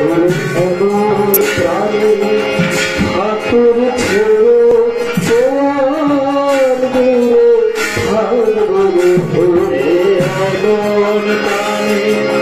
हर भे हरो पाणी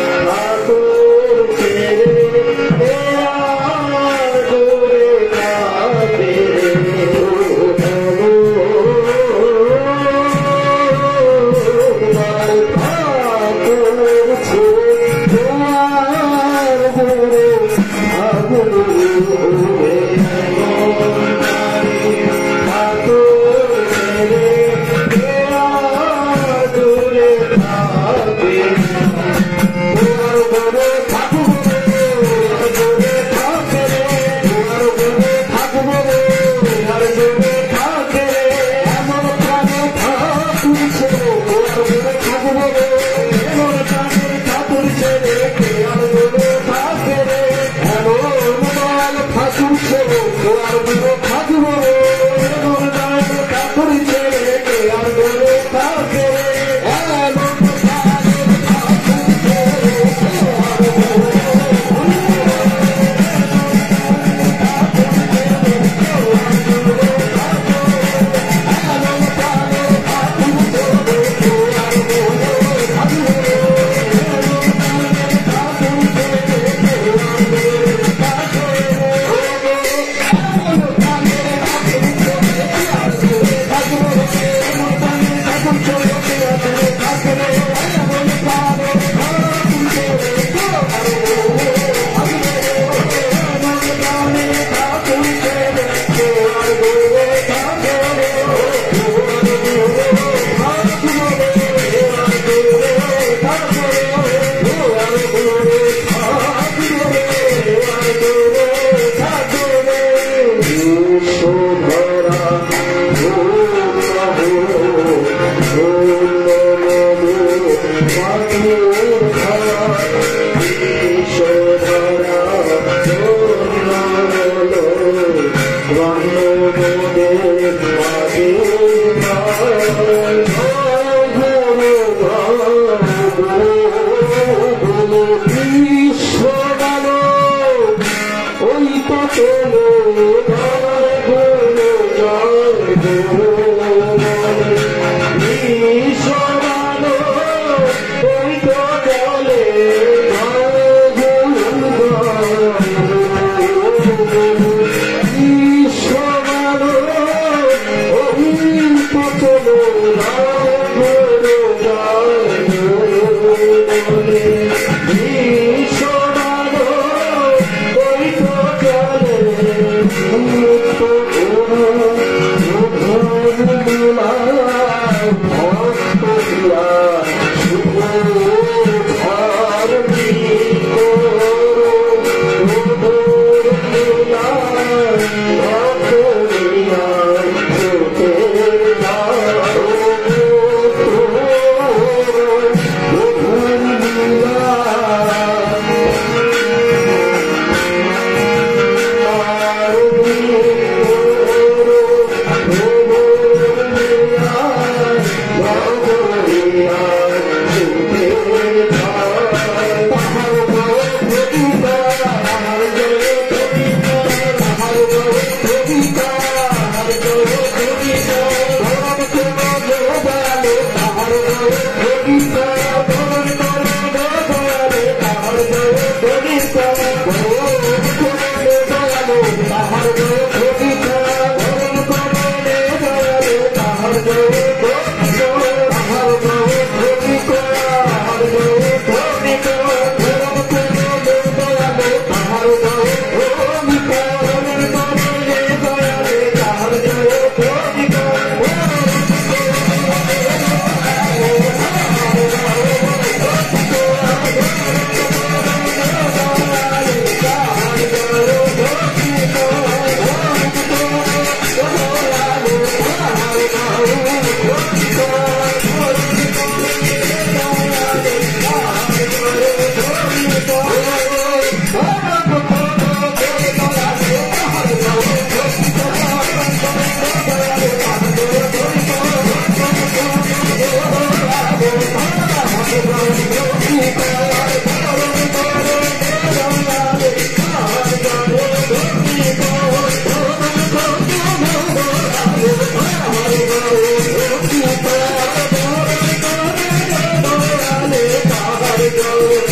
you.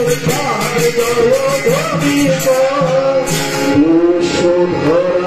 i God, gonna go be yours. You